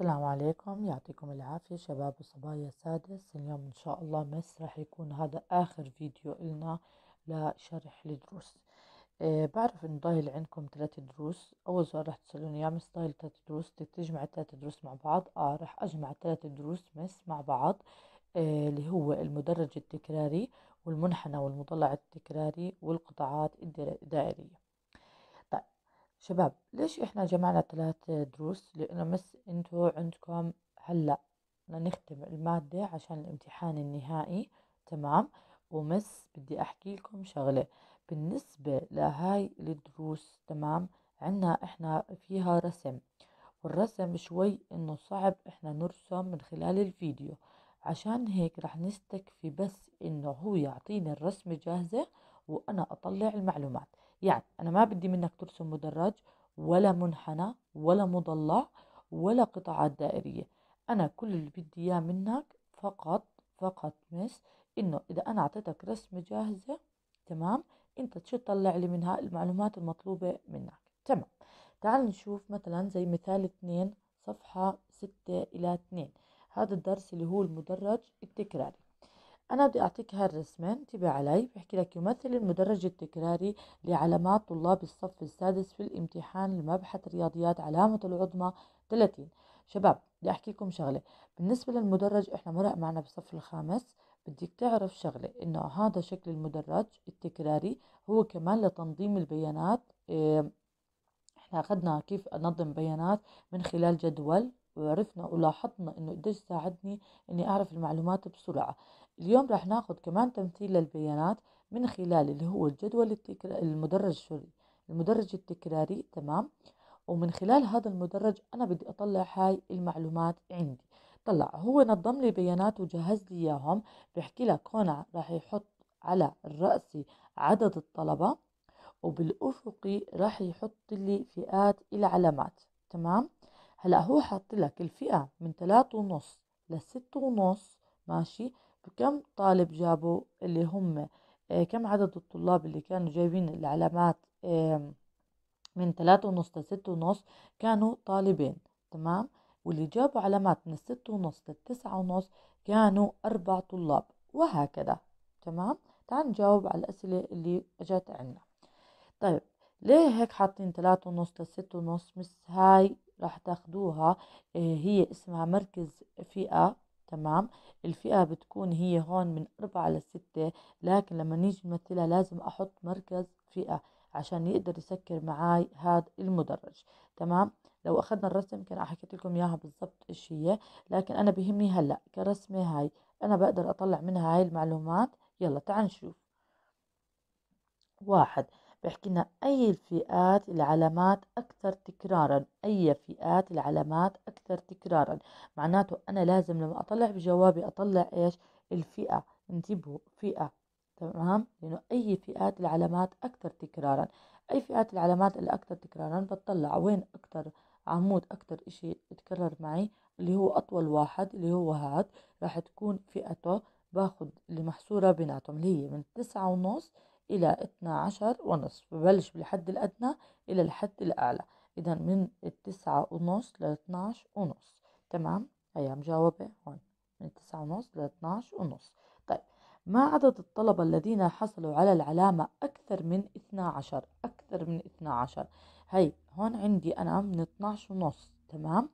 السلام عليكم. يعطيكم العافية شباب وصبايا سادس. اليوم إن شاء الله مس راح يكون هذا آخر فيديو إلنا لشرح الدروس أه بعرف إنه ضايل عندكم ثلاث دروس. أول سؤال راح تسألوني يا مس ضايل ثلاث دروس بدك تجمع الثلاث دروس مع بعض؟ آه راح أجمع ثلاث دروس مس مع بعض. أه اللي هو المدرج التكراري والمنحنى والمضلع التكراري والقطاعات الدائرية. شباب ليش إحنا جمعنا ثلاث دروس؟ لأنه مس انتو عندكم هلأ بدنا نختم المادة عشان الامتحان النهائي. تمام؟ ومس بدي أحكي لكم شغلة. بالنسبة لهاي الدروس تمام؟ عنا إحنا فيها رسم. والرسم شوي إنه صعب إحنا نرسم من خلال الفيديو. عشان هيك رح نستكفي بس إنه هو يعطيني الرسمة جاهزة وأنا أطلع المعلومات. يعني أنا ما بدي منك ترسم مدرج ولا منحنى ولا مضلع ولا قطاعات دائرية. أنا كل اللي بدي إياه منك فقط فقط مس إنه إذا أنا أعطيتك رسمة جاهزة تمام؟ أنت تشو تطلع لي منها؟ المعلومات المطلوبة منك. تمام. تعال نشوف مثلا زي مثال اثنين صفحة ستة إلى اثنين. هذا الدرس اللي هو المدرج التكراري. أنا بدي أعطيك هالرسمة انتبه علي بحكي لك يمثل المدرج التكراري لعلامات طلاب الصف السادس في الامتحان لمبحث الرياضيات علامة العظمى 30 شباب بدي أحكي لكم شغلة. بالنسبة للمدرج إحنا مرق معنا بالصف الخامس. بدك تعرف شغلة إنه هذا شكل المدرج التكراري هو كمان لتنظيم البيانات. إيه إحنا أخذنا كيف أنظم بيانات من خلال جدول وعرفنا ولاحظنا إنه قديش ساعدني إني أعرف المعلومات بسرعة. اليوم راح ناخذ كمان تمثيل للبيانات من خلال اللي هو الجدول التكرار المدرج سوري المدرج التكراري تمام؟ ومن خلال هذا المدرج أنا بدي أطلع هاي المعلومات عندي. طلع هو نظم لي بيانات وجهز لي إياهم بحكي لك هون راح يحط على الرأسي عدد الطلبة وبالأفقي راح يحط لي فئات العلامات تمام؟ هلأ هو حاط لك الفئة من ثلاثة ونص لستة ونص ماشي؟ بكم طالب جابوا اللي هم آه، كم عدد الطلاب اللي كانوا جايبين العلامات من ثلاثة ونص لستة ونص كانوا طالبين تمام؟ واللي جابوا علامات من الستة ونص للتسعة ونص كانوا أربع طلاب وهكذا تمام؟ تعال نجاوب على الأسئلة اللي أجت عنا طيب ليه هيك حاطين ثلاثة ونص لستة ونص؟ مس هاي راح تاخدوها آه، هي اسمها مركز فئة تمام؟ الفئة بتكون هي هون من أربعة لستة لكن لما نيجي نمثلها لازم أحط مركز فئة عشان يقدر يسكر معاي هذا المدرج تمام؟ لو أخذنا الرسم كان حكيت لكم إياها بالضبط إيش هي لكن أنا بهمني هلأ كرسمة هاي أنا بقدر أطلع منها هاي المعلومات يلا تعال نشوف. واحد بحكي لنا أي الفئات العلامات أكثر تكرارا أي فئات العلامات أكثر تكرارا. معناته أنا لازم لما أطلع بجوابي أطلع إيش؟ الفئة انتبهوا فئة تمام؟ لأنه أي فئات العلامات أكثر تكرارا. أي فئات العلامات اللي أكثر تكرارا بطلع وين أكثر عمود أكثر إشي يتكرر معي؟ اللي هو أطول واحد اللي هو هاد. راح تكون فئته باخد اللي محصورة بيناتهم اللي هي من تسعة ونص إلى 12 ونصف ببلش بالحد الأدنى إلى الحد الأعلى. إذا من التسعة ونص ل 12 ونص. تمام؟ هيا مجاوبة هون. من تسعة ونص ل 12 ونص. طيب ما عدد الطلبة الذين حصلوا على العلامة أكثر من 12 أكثر من 12 هي هون عندي أنا من 12 ونص. تمام؟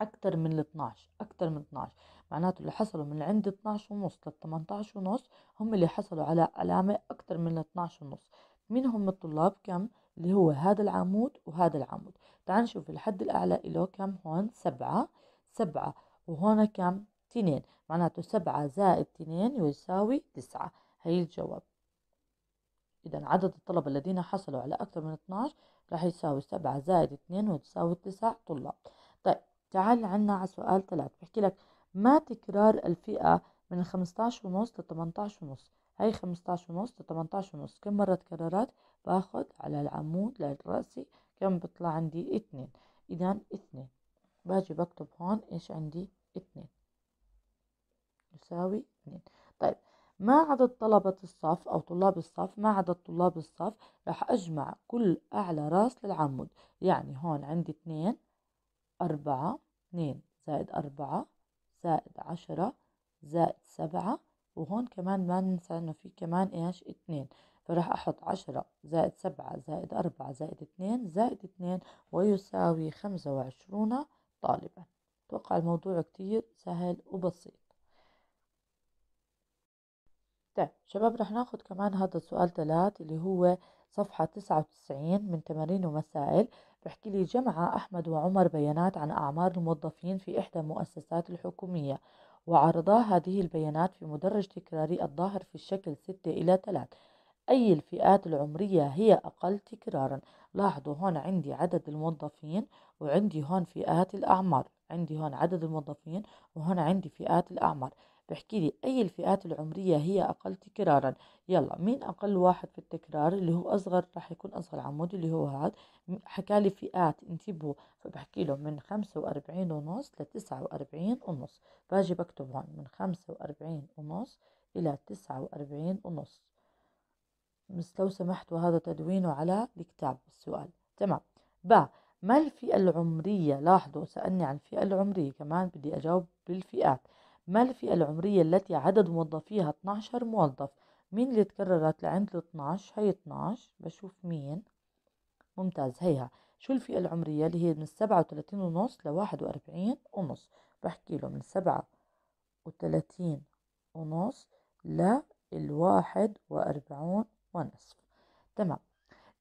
أكثر من ال 12 أكثر من 12 معناته اللي حصلوا من عند 12 ونص لل 18 ونص هم اللي حصلوا على علامة أكثر من 12 ونص. مين هم الطلاب؟ كم؟ اللي هو هذا العمود وهذا العمود. تعال نشوف الحد الأعلى له كم؟ هون سبعة سبعة. وهون كم؟ تنين. معناته سبعة زائد تنين يساوي تسعة. هي الجواب. إذا عدد الطلبة الذين حصلوا على أكثر من 12 راح يساوي سبعة زائد اثنين وتساوي تسع طلاب. طيب تعال عنا على سؤال ثلاث. بحكي لك ما تكرار الفئة من خمستاش ونص لتمنتاش ونص. هاي خمستاش ونص لتمنتاش ونص. كم مرة تكررت؟ باخد على العمود للرأسي كم بطلع عندي؟ اثنين. اذا اثنين. باجي بكتب هون إيش عندي؟ اثنين. يساوي اثنين. طيب ما عدد طلبة الصف أو طلاب الصف؟ ما عدد طلاب الصف؟ راح أجمع كل أعلى رأس للعمود. يعني هون عندي اثنين أربعة اثنين زائد أربعة زائد عشرة زائد سبعة وهون كمان ما ننسى إنه في كمان إيش؟ اتنين. فراح أحط عشرة زائد سبعة زائد أربعة زائد اثنين زائد اثنين ويساوي خمسة وعشرون طالبا. أتوقع الموضوع كتير سهل وبسيط. طيب شباب رح ناخد كمان هذا السؤال ثلاث اللي هو صفحة تسعة وتسعين من تمارين ومسائل. بحكي لي جمع أحمد وعمر بيانات عن أعمار الموظفين في إحدى المؤسسات الحكومية وعرضا هذه البيانات في مدرج تكراري الظاهر في الشكل ستة إلى ثلاث. أي الفئات العمرية هي أقل تكرارا؟ لاحظوا هون عندي عدد الموظفين وعندي هون فئات الأعمار. عندي هون عدد الموظفين وهون عندي فئات الأعمار. بحكي لي أي الفئات العمرية هي أقل تكرارا؟ يلا مين أقل واحد في التكرار؟ اللي هو أصغر راح يكون أصغر عمود اللي هو هذا. حكى لي فئات انتبهوا. فبحكي له من خمسة وأربعين ونص لتسعة وأربعين ونص. باجي بكتب هون من خمسة وأربعين ونص إلى تسعة وأربعين ونص. بس لو سمحتوا هذا تدوينه على الكتاب. السؤال. تمام. با ما الفئة العمرية؟ لاحظوا سألني عن الفئة العمرية كمان بدي أجاوب بالفئات. ما الفئة العمرية التي عدد موظفيها 12 موظف؟ مين اللي تكررت لعند ال 12 هي 12 بشوف مين. ممتاز هيها. شو الفئة العمرية؟ اللي هي من السبعة وثلاثين ونص لواحد وأربعين ونص. بحكي له من سبعة وثلاثين ونص للواحد وأربعون ونصف. تمام.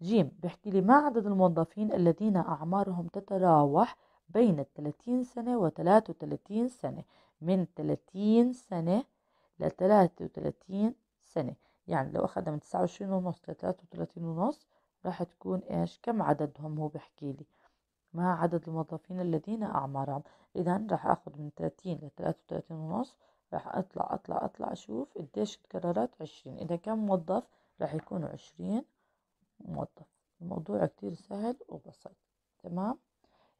جيم بحكي لي ما عدد الموظفين الذين أعمارهم تتراوح بين الثلاثين سنة وثلاثة وثلاثين سنة؟ من 30 سنة ل 33 سنة. يعني لو أخذها من 29 ونص ل 33 ونص راح تكون إيش؟ كم عددهم هو؟ بحكي لي. ما عدد الموظفين الذين أعمارهم إذا راح أخذ من 30 ل 33 ونص راح أطلع أطلع أطلع أشوف قديش تكررت 20 إذا كم موظف؟ راح يكونوا 20 موظف. الموضوع كتير سهل وبسيط. تمام؟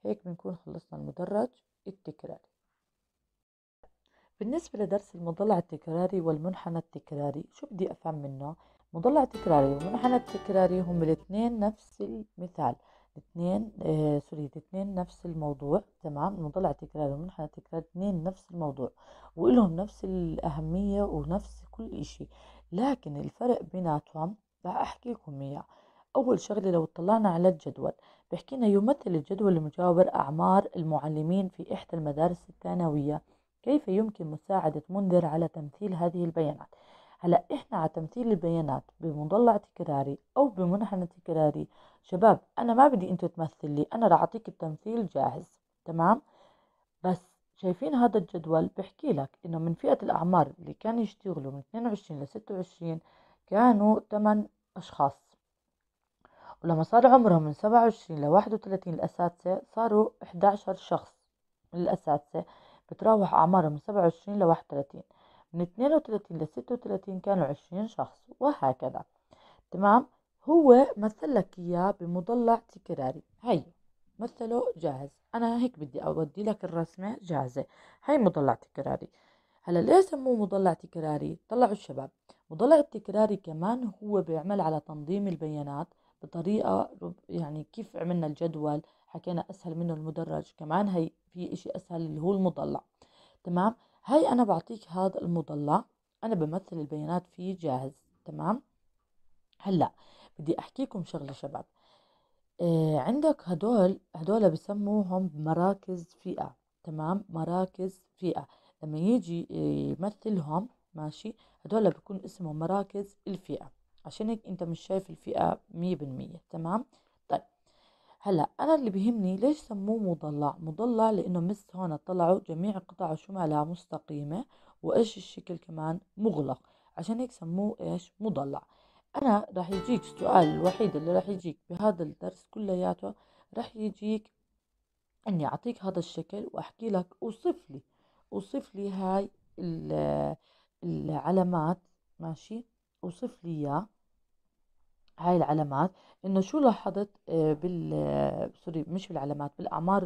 هيك بنكون خلصنا المدرج التكراري بالنسبة لدرس المضلع التكراري والمنحنى التكراري شو بدي أفهم منه؟ مضلع تكراري والمنحنى التكراري هم الاثنين نفس المثال الاثنين آه سوري الاثنين نفس الموضوع تمام؟ المضلع التكراري والمنحنى التكراري الاثنين نفس الموضوع وإلهم نفس الأهمية ونفس كل إشي. لكن الفرق بيناتهم راح أحكي لكم إياه. أول شغلة لو اطلعنا على الجدول بحكينا يمثل الجدول المجاور أعمار المعلمين في إحدى المدارس الثانوية. كيف يمكن مساعدة منذر على تمثيل هذه البيانات؟ هلا إحنا على تمثيل البيانات بمضلع تكراري أو بمنحنى تكراري. شباب أنا ما بدي أنتوا تمثل لي أنا راح اعطيك التمثيل جاهز تمام؟ بس شايفين هذا الجدول بحكي لك إنه من فئة الأعمار اللي كانوا يشتغلوا من 22 ل 26 كانوا 8 أشخاص. ولما صار عمرهم من 27 ل 31 الأساتذة صاروا 11 شخص الاساتذة بتراوح أعمارهم من سبعة وعشرين لواحد وثلاثين من اثنين وثلاثين لستة وثلاثين كانوا عشرين شخص وهكذا. تمام؟ هو مثل لك إياه بمضلع تكراري. هي مثله جاهز. أنا هيك بدي أودي لك الرسمة جاهزة. هي مضلع تكراري. هلا ليه سموه مضلع تكراري؟ طلعوا الشباب. مضلع التكراري كمان هو بيعمل على تنظيم البيانات بطريقة يعني كيف عملنا الجدول حكينا أسهل منه المدرج كمان هي في إشي أسهل اللي هو المضلع. تمام؟ هاي أنا بعطيك هذا المضلع أنا بمثل البيانات فيه جاهز. تمام؟ هلأ بدي أحكيكم شغلة شباب. آه عندك هدول هدول بسموهم مراكز فئة. تمام؟ مراكز فئة. لما يجي يمثلهم ماشي هدول بيكون اسمهم مراكز الفئة. عشان هيك انت مش شايف الفئة مية بالمية تمام؟ هلا أنا اللي بيهمني ليش سموه مضلع؟ مضلع لأنه مس هون طلعوا جميع قطع شمالها مستقيمة وإيش الشكل كمان مغلق. عشان هيك سموه إيش؟ مضلع. أنا راح يجيك السؤال الوحيد اللي راح يجيك بهذا الدرس كلياته راح يجيك إني أعطيك هذا الشكل وأحكي لك أوصف لي أوصف لي هاي العلامات ماشي؟ أوصف لي إياه هاي العلامات. إنه شو لاحظت آه، بال آه، سوري مش بالعلامات بالأعمار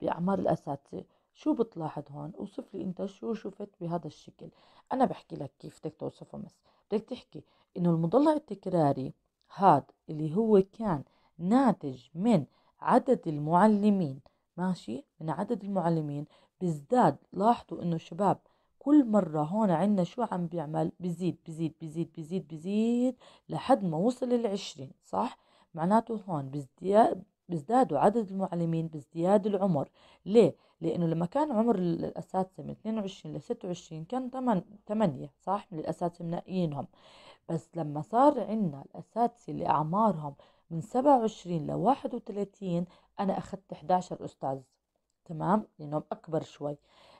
بأعمار الأساتذة. شو بتلاحظ هون؟ أوصف لي أنت شو شفت بهذا الشكل. أنا بحكي لك كيف بدك توصفه بس. بدك تحكي إنه المضلع التكراري هاد اللي هو كان ناتج من عدد المعلمين ماشي؟ من عدد المعلمين بيزداد لاحظوا إنه شباب كل مرة هون عنا شو عم بيعمل؟ بزيد بزيد بزيد بزيد بزيد لحد ما وصل العشرين صح؟ معناته هون بازدياد بيزدادوا عدد المعلمين بازدياد العمر. ليه؟ لأنه لما كان عمر الأساتذة من 22 ل 26 كان 8 صح؟ من الأساتذة منقيينهم بس لما صار عندنا الأساتذة اللي أعمارهم من 27 ل 31 أنا أخذت 11 أستاذ تمام؟ لأنهم أكبر شوي.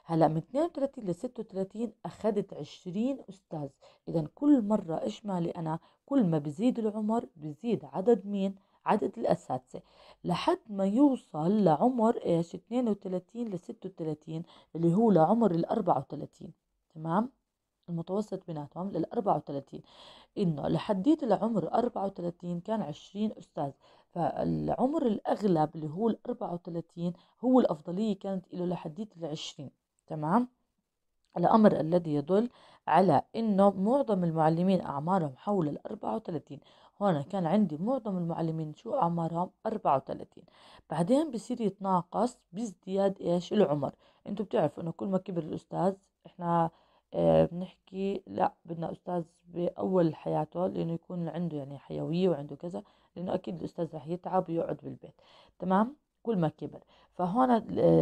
هلأ من 32 ل 36 أخذت 20 أستاذ. إذا كل مرة إيش مالي أنا كل ما بزيد العمر بزيد عدد مين؟ عدد الأساتذة. لحد ما يوصل لعمر إيش؟ 32 ل 36 اللي هو لعمر ال 34 تمام؟ المتوسط بيناتهم لل 34 إنه لحديت لعمر 34 كان 20 أستاذ. فالعمر الأغلب اللي هو ال 34 هو الأفضلية كانت له لحديت ال 20 تمام؟ الأمر الذي يدل على أنه معظم المعلمين أعمارهم حول ال 34 هون كان عندي معظم المعلمين شو أعمارهم؟ 34 بعدين بصير يتناقص بازدياد إيش؟ العمر. أنتوا بتعرفوا أنه كل ما كبر الأستاذ إحنا آه بنحكي لا بدنا أستاذ بأول حياته لأنه يكون عنده يعني حيوية وعنده كذا لأنه أكيد الأستاذ رح يتعب ويقعد بالبيت. تمام؟ كل ما كبر. فهون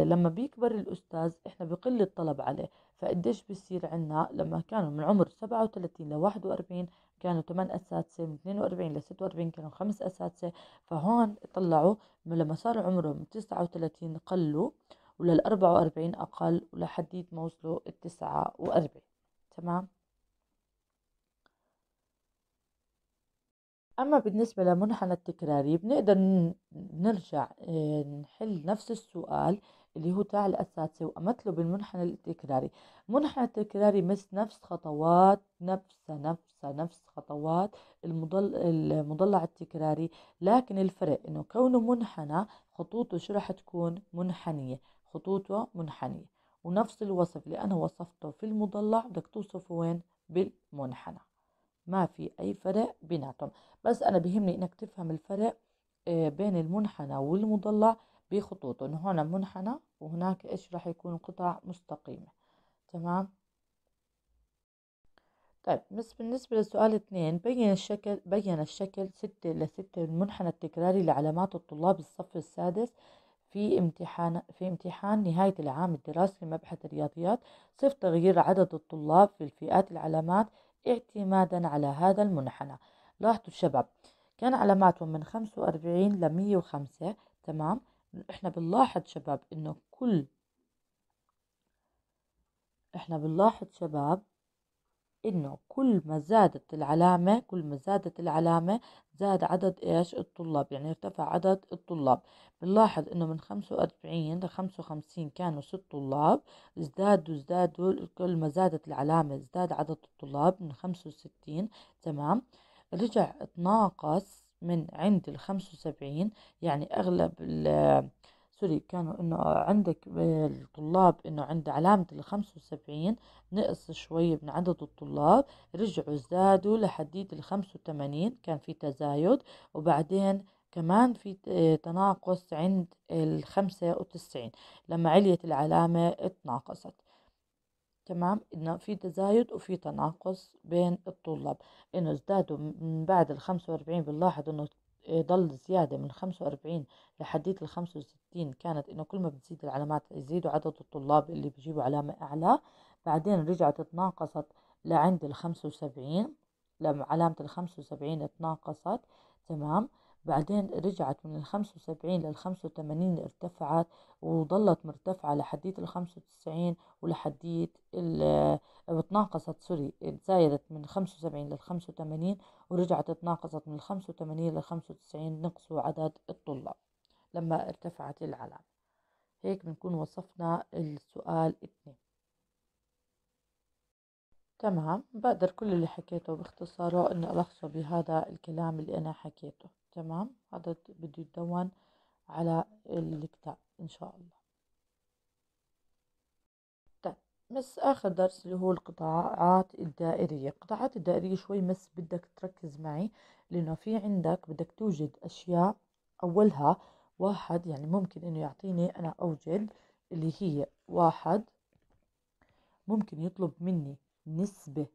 لما بيكبر الأستاذ إحنا بقل الطلب عليه. فقديش بصير عنا؟ لما كانوا من عمر 37 ل 41 كانوا 8 أساتذة من 42 ل 46 كانوا 5 أساتذة. فهون طلعوا لما صار عمرهم 39 قلوا ولل 44 أقل ولحديت ما وصلوا ال 49 تمام؟ أما بالنسبة لمنحنى التكراري بنقدر نرجع آه، نحل نفس السؤال اللي هو تاع الأساسي وأمثله بالمنحنى التكراري. منحنى التكراري مس نفس خطوات نفس نفس نفس خطوات المضل المضلع التكراري لكن الفرق إنه كونه منحنى خطوطه شو رح تكون؟ منحنية خطوطه منحنية. ونفس الوصف اللي أنا وصفته في المضلع بدك توصفه وين؟ بالمنحنى. ما في أي فرق بيناتهم. بس أنا بيهمني إنك تفهم الفرق آه، بين المنحنى والمضلع بخطوطه إنه هنا منحنى وهناك إيش راح يكون؟ قطع مستقيمة. تمام؟ طيب بالنسبة للسؤال اثنين بين الشكل بين الشكل ستة إلى ستة المنحنى التكراري لعلامات الطلاب الصف السادس في امتحان في امتحان نهاية العام الدراسي لمبحث الرياضيات. صف تغيير عدد الطلاب في الفئات العلامات اعتمادا على هذا المنحنى. لاحظوا الشباب كان علاماتهم من خمسة وأربعين لمية وخمسة تمام؟ إحنا بنلاحظ شباب إنه كل إحنا بنلاحظ شباب إنه كل ما زادت العلامة كل ما زادت العلامة زاد عدد إيش؟ الطلاب يعني ارتفع عدد الطلاب. بنلاحظ إنه من خمسة وأربعين لخمسة وخمسين كانوا ست طلاب ازدادوا ازدادوا كل ما زادت العلامة ازداد عدد الطلاب من خمسة وستين. تمام؟ رجع تناقص من عند الخمسة وسبعين يعني أغلب سوري كانوا إنه عندك الطلاب إنه عند علامة الخمسة وسبعين نقص شوي من عدد الطلاب رجعوا زادوا لحديد الخمسة وثمانين كان في تزايد وبعدين كمان في تناقص عند الخمسة وتسعين لما عليت العلامة اتناقصت. تمام؟ إنه في تزايد وفي تناقص بين الطلاب. إنه ازدادوا من بعد الخمسة وأربعين بنلاحظ إنه ضل زيادة من خمسة وأربعين لحديت الخمسة وستين. كانت إنه كل ما بتزيد العلامات يزيدوا عدد الطلاب اللي بيجيبوا علامة أعلى. بعدين رجعت تناقصت لعند الخمسة وسبعين لما علامة الخمسة وسبعين تناقصت تمام؟ بعدين رجعت من الخمسة وسبعين للخمسة وثمانين ارتفعت وظلت مرتفعة لحديت الخمسة وتسعين ولحديت تناقصت سوري تزايدت من خمسة وسبعين للخمسة وثمانين ورجعت تناقصت من الخمسة وثمانين للخمسة وتسعين نقصوا عدد الطلاب لما ارتفعت العلامة هيك بنكون وصفنا السؤال اثنين. تمام بقدر كل اللي حكيته باختصاره إني ألخصه بهذا الكلام اللي أنا حكيته. تمام؟ هذا بده يتدون على الكتاب إن شاء الله. طيب بس آخر درس اللي هو القطاعات الدائرية. القطاعات الدائرية شوي بس بدك تركز معي لأنه في عندك بدك توجد أشياء أولها واحد يعني ممكن إنه يعطيني أنا أوجد اللي هي واحد ممكن يطلب مني نسبة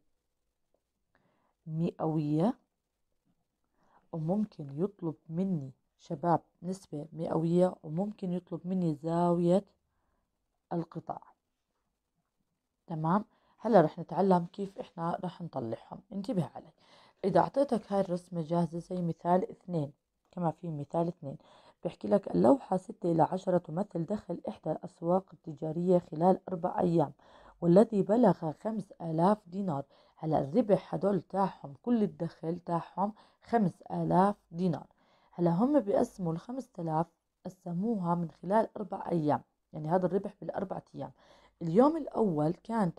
مئوية. وممكن يطلب مني شباب نسبة مئوية وممكن يطلب مني زاوية القطاع. تمام؟ هلا رح نتعلم كيف إحنا رح نطلعهم. انتبه علي. إذا أعطيتك هاي الرسمة جاهزة زي مثال اثنين كما في مثال اثنين. بحكي لك اللوحة ستة إلى عشرة تمثل دخل إحدى الأسواق التجارية خلال أربع أيام والذي بلغ خمس آلاف دينار. هلا الربح هدول تاعهم كل الدخل تاعهم خمس آلاف دينار. هلا هم بيقسموا الخمس آلاف قسموها من خلال أربع أيام يعني هذا الربح بالأربع أيام. اليوم الأول كان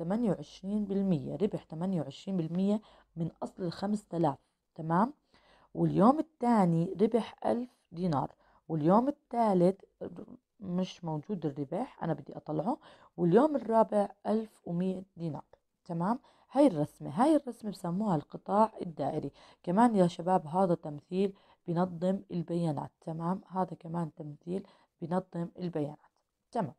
28% ربح 28% من أصل الخمس آلاف تمام؟ واليوم الثاني ربح ألف دينار واليوم الثالث مش موجود الربح أنا بدي أطلعه واليوم الرابع ألف ومية دينار تمام؟ هاي الرسمة هاي الرسمة بسموها القطاع الدائري. كمان يا شباب هذا تمثيل بنظم البيانات. تمام؟ هذا كمان تمثيل بنظم البيانات. تمام.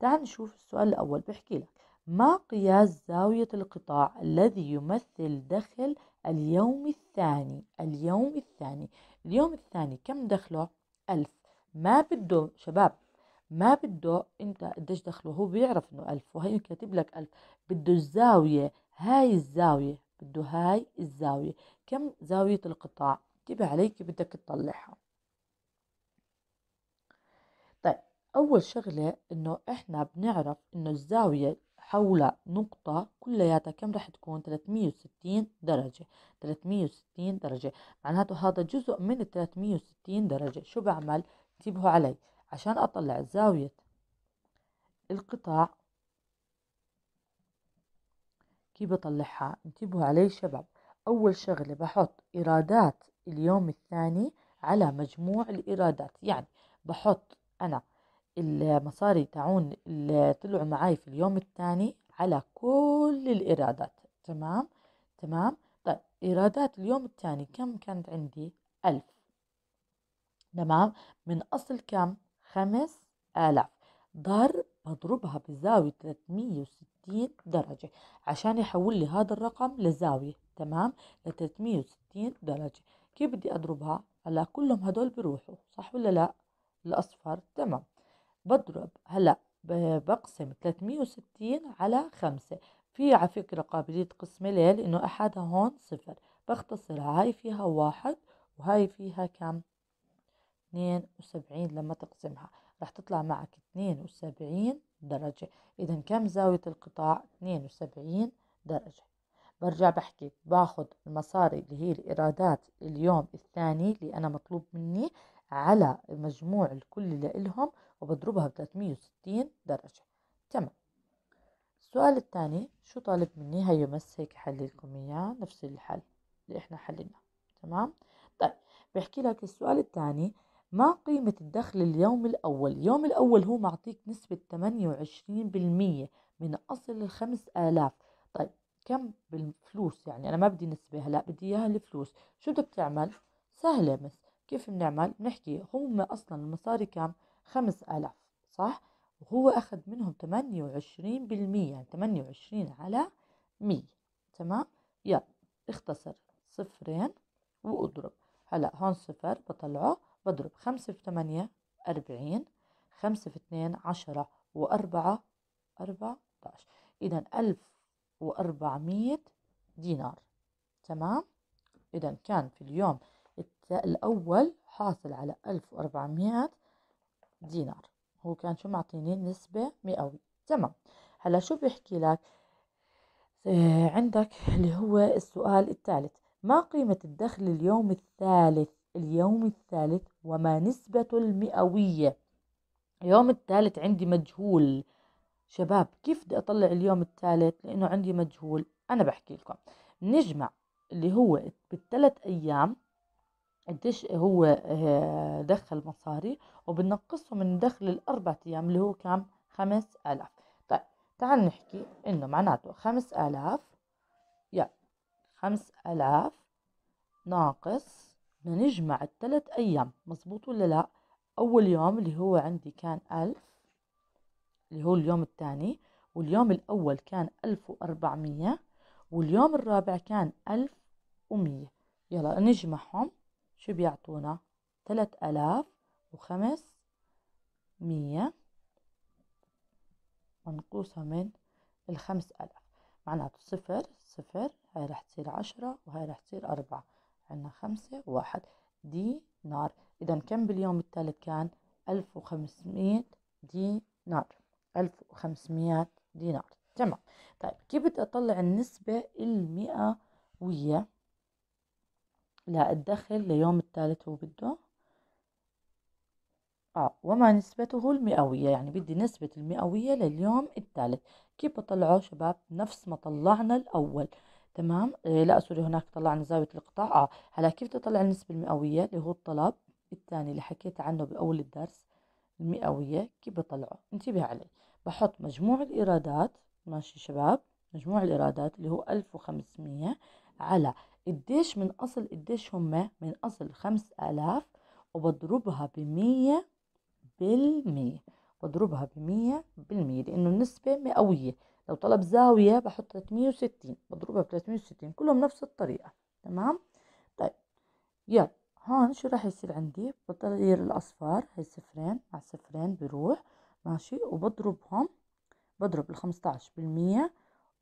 تعال نشوف السؤال الأول. بحكي لك ما قياس زاوية القطاع الذي يمثل دخل اليوم الثاني؟ اليوم الثاني. اليوم الثاني كم دخله؟ ألف. ما بده شباب ما بده انت قديش دخله؟ هو بيعرف إنه ألف وهي كاتب لك ألف. بده الزاوية هاي الزاوية بده هاي الزاوية. كم زاوية القطاع؟ انتبه عليك؟ بدك تطلعها؟ طيب أول شغلة إنه إحنا بنعرف إنه الزاوية حول نقطة كلياتها كم رح تكون؟ 360 درجة. 360 درجة. معناته هذا جزء من 360 درجة. شو بعمل؟ انتبهوا علي. عشان أطلع زاوية القطاع كيف بطلعها؟ انتبهوا علي شباب. أول شغلة بحط إيرادات اليوم الثاني على مجموع الإيرادات. يعني بحط أنا المصاري تاعون اللي طلعوا معي في اليوم الثاني على كل الإيرادات. تمام؟ تمام؟ طيب إيرادات اليوم الثاني كم كانت عندي؟ ألف. تمام؟ من أصل كم؟ خمس آلاف. ضرب بضربها بزاوية 360 درجة عشان يحول لي هذا الرقم لزاوية تمام؟ ل 360 درجة. كيف بدي أضربها؟ هلا كلهم هدول بيروحوا صح ولا لا؟ الأصفر تمام. بضرب هلا بقسم 360 على خمسة. في على فكرة قابلية قسم ليه لأنه أحدها هون صفر. بختصرها هاي فيها واحد وهاي فيها كم؟ اثنين وسبعين لما تقسمها. رح تطلع معك اثنين وسبعين درجة. إذا كم زاوية القطاع؟ اثنين وسبعين درجة. برجع بحكي باخد المصاري اللي هي الإيرادات اليوم الثاني اللي أنا مطلوب مني على مجموع الكل اللي إلهم وبضربها ب 360 درجة. تمام. السؤال الثاني شو طالب مني؟ هيو بس هيك حل لكم إياه نفس الحل اللي إحنا حليناه تمام؟ طيب بحكي لك السؤال الثاني. ما قيمة الدخل اليوم الأول؟ اليوم الأول هو معطيك نسبة 28% من أصل الخمس آلاف. طيب كم بالفلوس يعني؟ أنا ما بدي نسبة هلا بدي إياها الفلوس. شو بدك تعمل؟ سهلة بس. كيف بنعمل؟ بنحكي هم أصلا المصاري كم؟ خمس آلاف صح؟ وهو أخذ منهم تمانية وعشرين بالمية يعني تمانية وعشرين على مية. تمام؟ يلا اختصر صفرين وأضرب. هلا هون صفر بطلعه. بضرب خمسة في تمانية أربعين خمسة في اثنين عشرة وأربعة أربعة عشر. إذا ألف وأربعمية دينار. تمام؟ إذا كان في اليوم الأول حاصل على ألف وأربعمية دينار. هو كان شو معطيني؟ نسبة مئوية. تمام. هلا شو بيحكي لك؟ آه، عندك اللي هو السؤال الثالث. ما قيمة الدخل اليوم الثالث؟ اليوم الثالث وما نسبة المئوية. اليوم الثالث عندي مجهول. شباب كيف بدي أطلع اليوم الثالث؟ لأنه عندي مجهول. أنا بحكي لكم. نجمع اللي هو بالثلاث أيام قديش هو آه، دخل مصاري وبنقصه من دخل الأربع أيام اللي هو كام؟ خمس آلاف. طيب تعال نحكي إنه معناته خمس آلاف يا خمس آلاف ناقص بدنا نجمع الثلاث أيام مزبوط ولا لا؟ أول يوم اللي هو عندي كان ألف اللي هو اليوم الثاني واليوم الأول كان ألف وأربعمية واليوم الرابع كان ألف ومية. يلا نجمعهم. شو بيعطونا؟ ثلاث ألاف وخمس مية منقوصة من الخمس ألاف. معناته صفر صفر هاي رح تصير عشرة وهاي رح تصير أربعة. عنا خمسة وواحد دينار إذا كم باليوم الثالث كان؟ ألف وخمسمية دينار. ألف وخمسمية دينار. تمام. طيب كيف بدي أطلع النسبة المئوية للدخل ليوم الثالث هو بده؟ آه وما نسبته المئوية؟ يعني بدي نسبة المئوية لليوم الثالث كيف بطلعه شباب؟ نفس ما طلعنا الأول. تمام؟ إيه لا سوري هناك طلعنا زاوية القطاع. آه هلا كيف تطلع النسبة المئوية اللي هو الطلب؟ الثاني اللي حكيت عنه بأول الدرس المئوية كيف بطلعه؟ انتبه علي. بحط مجموع الإيرادات ماشي شباب؟ مجموع الإيرادات اللي هو ألف وخمسمية على قديش من أصل قديش هم؟ من أصل خمس آلاف وبضربها بمية بالمية. بضربها بمية بالمية لأنه النسبة مئوية. لو طلب زاوية بحط 360 بضربها ب 360 كلهم نفس الطريقة تمام؟ طيب يلا هون شو راح يصير عندي؟ بغير الأصفار هي صفرين مع صفرين بروح ماشي؟ وبضربهم بضرب الخمسطعش بالمية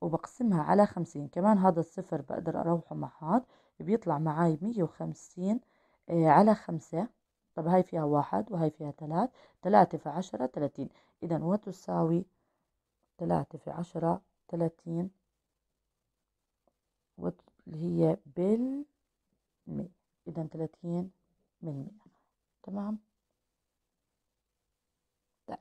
وبقسمها على خمسين كمان هذا الصفر بقدر أروحه مع هاد بيطلع معاي مية وخمسين آه، على خمسة طب هاي فيها واحد وهاي فيها ثلاث ثلاثة في عشرة ثلاثين إذا وتساوي ثلاثة في عشرة ثلاثين اللي هي بالمية. إذا ثلاثين بالمية. تمام؟ طيب.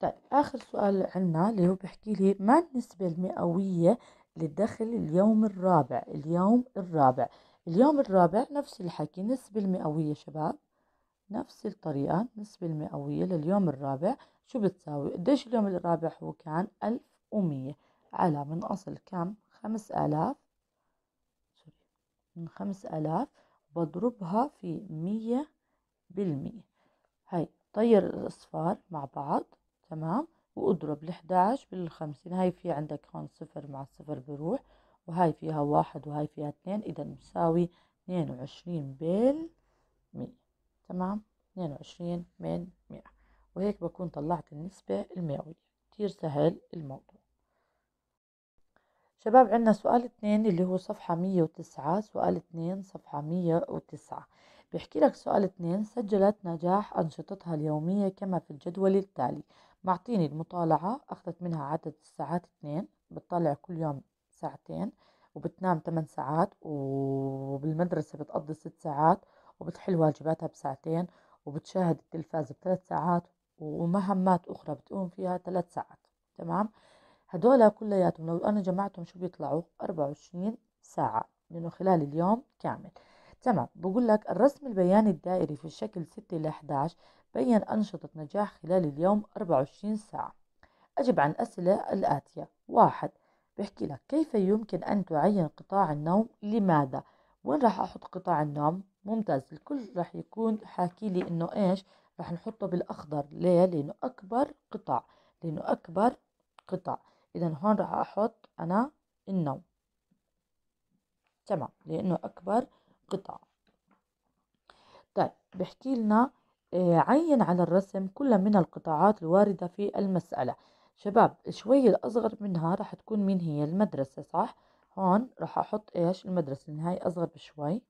طيب آخر سؤال عنا اللي هو بيحكي لي ما النسبة المئوية للدخل اليوم الرابع؟ اليوم الرابع. اليوم الرابع نفس الحكي النسبة المئوية شباب؟ نفس الطريقة النسبة المئوية لليوم الرابع. شو بتساوي؟ قديش اليوم الرابع هو كان؟ ألف ومية. على من أصل كم؟ خمس آلاف. من خمس آلاف. بضربها في مية بالمية. هاي طير الأصفار مع بعض. تمام؟ وأضرب الحداش بالخمسين. هاي في عندك هون صفر مع صفر بروح. وهاي فيها واحد وهاي فيها اثنين. إذا مساوي اثنين وعشرين بالمية. تمام؟ اثنين وعشرين من مئة. وهيك بكون طلعت النسبة المئوية. كتير سهل الموضوع. شباب عندنا سؤال اثنين اللي هو صفحة مية وتسعة. سؤال اثنين صفحة مية وتسعة. بيحكي لك سؤال اثنين سجلت نجاح أنشطتها اليومية كما في الجدول التالي. معطيني المطالعة أخذت منها عدد الساعات اثنين. بتطلع كل يوم ساعتين وبتنام 8 ساعات وبالمدرسة بتقضي ست ساعات. وبتحل واجباتها بساعتين وبتشاهد التلفاز بثلاث ساعات ومهمات أخرى بتقوم فيها ثلاث ساعات تمام؟ هدول كلياتهم لو أنا جمعتهم شو بيطلعوا؟ 24 ساعة لأنه خلال اليوم كامل. تمام بقول لك الرسم البياني الدائري في الشكل 6 إلى 11 بين أنشطة نجاح خلال اليوم 24 ساعة. أجب عن الأسئلة الآتية. واحد بحكي لك كيف يمكن أن تعين قطاع النوم؟ لماذا؟ وين راح أحط قطاع النوم؟ ممتاز. الكل راح يكون حاكي لي إنه إيش؟ راح نحطه بالأخضر. ليه؟ لأنه أكبر قطاع لأنه أكبر قطاع إذا هون راح أحط أنا النوم. تمام. لأنه أكبر قطاع طيب بحكي لنا آه، عين على الرسم كل من القطاعات الواردة في المسألة. شباب شوي الأصغر منها راح تكون مين هي؟ المدرسة صح؟ هون راح أحط إيش؟ المدرسة. لأن هاي أصغر بشوي.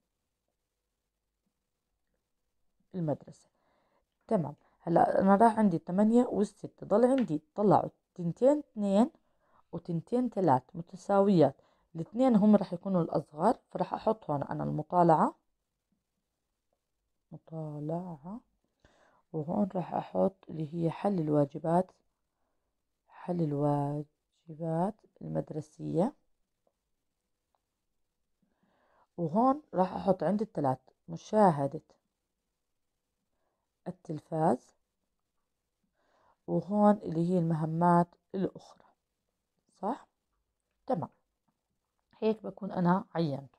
المدرسة. تمام. هلا أنا راح عندي تمانية والستة ضل عندي طلعوا تنتين اثنين وتنتين ثلاث متساويات. الاثنين هم راح يكونوا الأصغر فراح أحط هون أنا المطالعة. مطالعة. وهون راح أحط اللي هي حل الواجبات حل الواجبات المدرسية. وهون راح أحط عند الثلاث مشاهدة. التلفاز وهون اللي هي المهمات الأخرى صح؟ تمام. هيك بكون أنا عينته.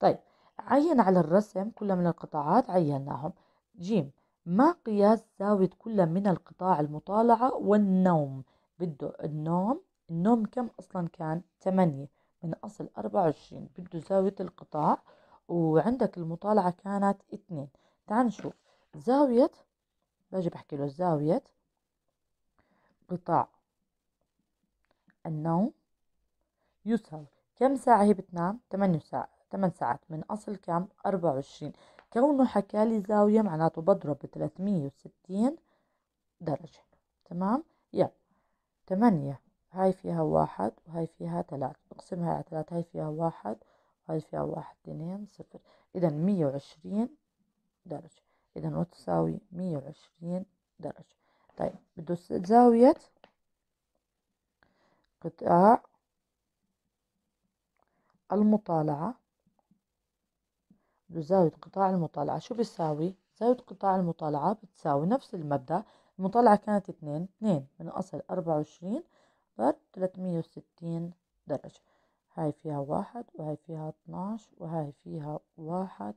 طيب عين على الرسم كل من القطاعات عيناهم. جيم ما قياس زاوية كل من القطاع المطالعة والنوم؟ بده النوم النوم كم أصلا كان؟ 8 من أصل 24 بده زاوية القطاع وعندك المطالعة كانت 2 تعال نشوف. زاوية باجي بحكي له زاوية قطاع النوم يساوي كم ساعة هي بتنام؟ 8 ساعات 8 ساعات من أصل كم؟ 24 كونه حكى لي زاوية معناته بضرب ب 360 درجة تمام؟ يلا تمانية هاي فيها واحد وهاي فيها ثلاث اقسمها على ثلاث هاي فيها واحد وهاي فيها واحد اثنين صفر إذا مية وعشرين درجة إذا وتساوي مية وعشرين درجة. طيب بده زاوية قطاع المطالعة. بزاوية قطاع المطالعة. شو بيساوي؟ زاوية قطاع المطالعة بتساوي نفس المبدأ. المطالعة كانت اثنين اثنين من أصل أربعة وعشرين ضرب تلاتمية وستين درجة. هاي فيها واحد وهاي فيها اثناش وهاي فيها واحد.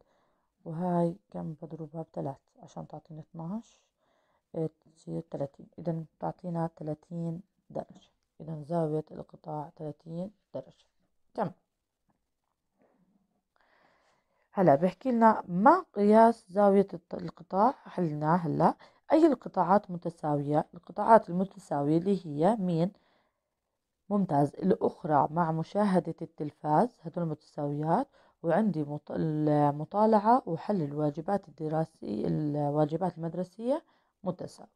وهاي كم بضربها بثلاث عشان تعطيني اثناش إيه، تصير تلاتين. إذا تعطينا تلاتين درجة. إذا زاوية القطاع تلاتين درجة. تمام. هلا بحكي لنا ما قياس زاوية القطاع؟ حلناه هلا. أي القطاعات متساوية؟ القطاعات المتساوية اللي هي مين؟ ممتاز. الأخرى مع مشاهدة التلفاز هدول متساويات. وعندي المطالعة وحل الواجبات الدراسية الواجبات المدرسية متساوية.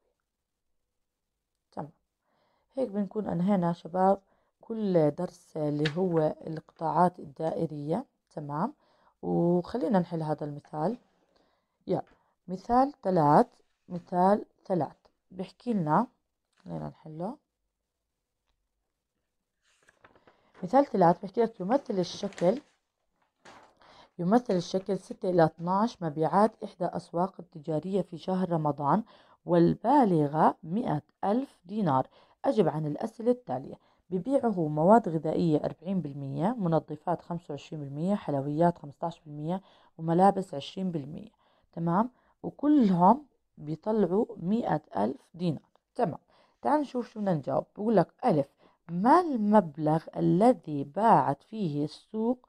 تمام. هيك بنكون أنهينا شباب كل درس اللي هو القطاعات الدائرية. تمام. وخلينا نحل هذا المثال. يلا. مثال ثلاث مثال ثلاث. بيحكي لنا. خلينا نحله. مثال ثلاث بيحكي لك يمثل الشكل يمثل الشكل ستة إلى 12 مبيعات إحدى أسواق التجارية في شهر رمضان والبالغة مئة ألف دينار. أجب عن الأسئلة التالية. ببيعه مواد غذائية 40% منظفات 25% حلويات 15% وملابس 20% تمام؟ وكلهم بيطلعوا مئة ألف دينار. تمام؟ تعال نشوف شو بدنا نجاوب. بقول لك ألف ما المبلغ الذي باعت فيه السوق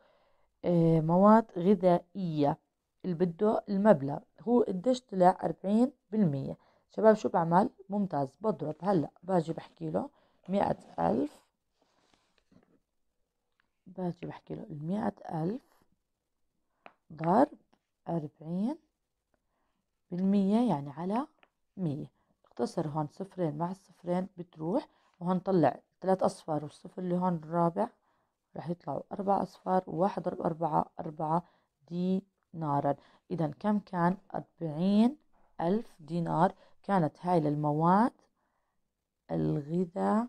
مواد غذائية اللي بده المبلغ. هو قديش طلع؟ أربعين بالمية. شباب شو بعمل؟ ممتاز. بضرب. هلأ باجي بحكي له مئة ألف. باجي بحكي له المئة ألف ضرب أربعين بالمية يعني على مية. اختصر هون صفرين مع الصفرين بتروح وهون طلع ثلاث أصفار والصفر اللي هون الرابع. راح يطلعوا أربع أصفار وواحد ضرب أربعة أربعة دينارا. إذا كم كان؟ أربعين ألف دينار. كانت هاي للمواد الغذائية.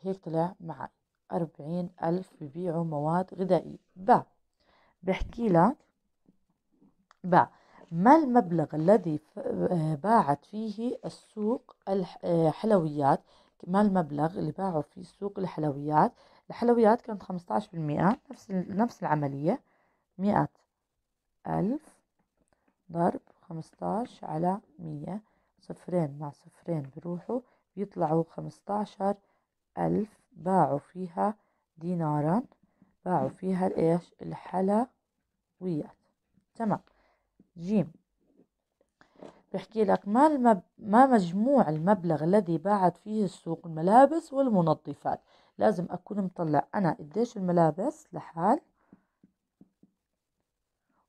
هيك طلع معي. أربعين ألف ببيعوا مواد غذائية. با بحكي لك. با ما المبلغ الذي باعت فيه السوق الحلويات ما المبلغ اللي باعوا فيه سوق الحلويات؟ الحلويات كانت خمسة عشر بالمئة نفس نفس العملية مئة ألف ضرب خمستاش على مية صفرين مع صفرين بروحوا بيطلعوا خمستاشر ألف باعوا فيها دينارا باعوا فيها الإيش الحلويات. تمام. جيم. بحكي لك ما, المب... ما مجموع المبلغ الذي باعت فيه السوق الملابس والمنظفات. لازم أكون مطلع أنا قديش الملابس لحال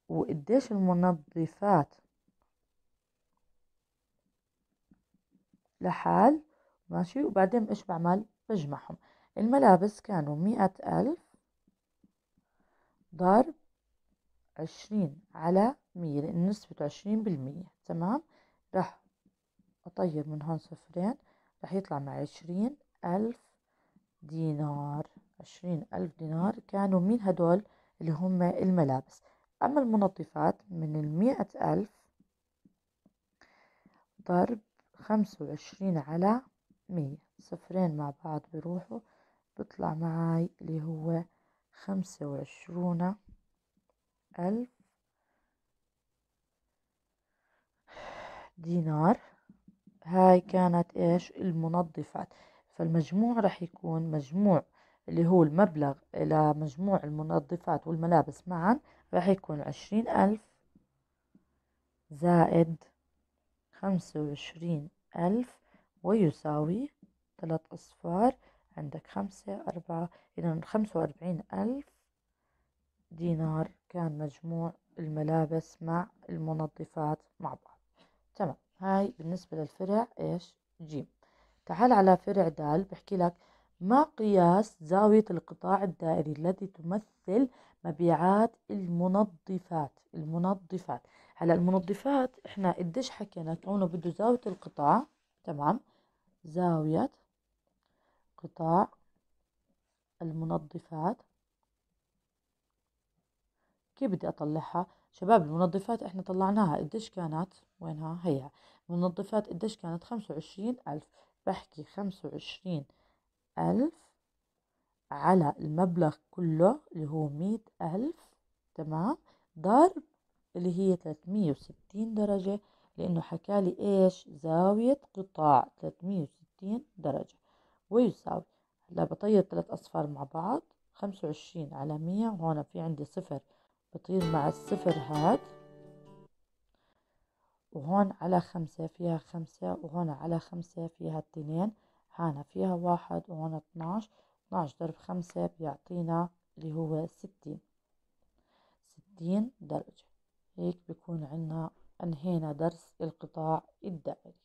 وقديش المنظفات لحال ماشي؟ وبعدين إيش بعمل؟ بجمعهم. الملابس كانوا مئة ألف ضرب عشرين على مية لأن نسبة عشرين بالمية تمام؟ راح أطير من هون صفرين راح يطلع معي عشرين ألف دينار. عشرين ألف دينار كانوا مين هدول اللي هم الملابس. أما المنظفات من المئة ألف ضرب خمسة وعشرين على مية. صفرين مع بعض بيروحوا بيطلع معي اللي هو خمسة وعشرون ألف دينار. هاي كانت إيش؟ المنظفات. فالمجموع رح يكون مجموع اللي هو المبلغ إلى مجموع المنظفات والملابس معا رح يكون عشرين ألف زائد خمسة وعشرين ألف ويساوي ثلاث أصفار. عندك خمسة أربعة إذا خمسة وأربعين ألف دينار. كان مجموع الملابس مع المنظفات مع بعض. تمام. هاي بالنسبة للفرع إيش؟ جيم تعال على فرع دال بحكي لك ما قياس زاوية القطاع الدائري التي تمثل مبيعات المنظفات؟ المنظفات. هلا المنظفات إحنا قديش حكينا كونه بده زاوية القطاع تمام؟ زاوية قطاع المنظفات. كيف بدي أطلعها؟ شباب المنظفات إحنا طلعناها قديش كانت؟ وينها؟ هي. المنظفات قديش كانت؟ خمسة وعشرين ألف. بحكي خمسة وعشرين ألف على المبلغ كله اللي هو مية ألف تمام؟ ضرب اللي هي تلتمية وستين درجة لأنه حكالي إيش؟ زاوية قطاع تلتمية وستين درجة. ويساوي هلأ بطير ثلاث أصفار مع بعض خمسة وعشرين على مية وهون في عندي صفر بطير مع الصفر هاد وهون على خمسة فيها خمسة وهون على خمسة فيها اتنين هانا فيها واحد وهون اتناش اتناش ضرب خمسة بيعطينا اللي هو ستين. ستين درجة. هيك بيكون عنا أنهينا درس القطاع الدائري.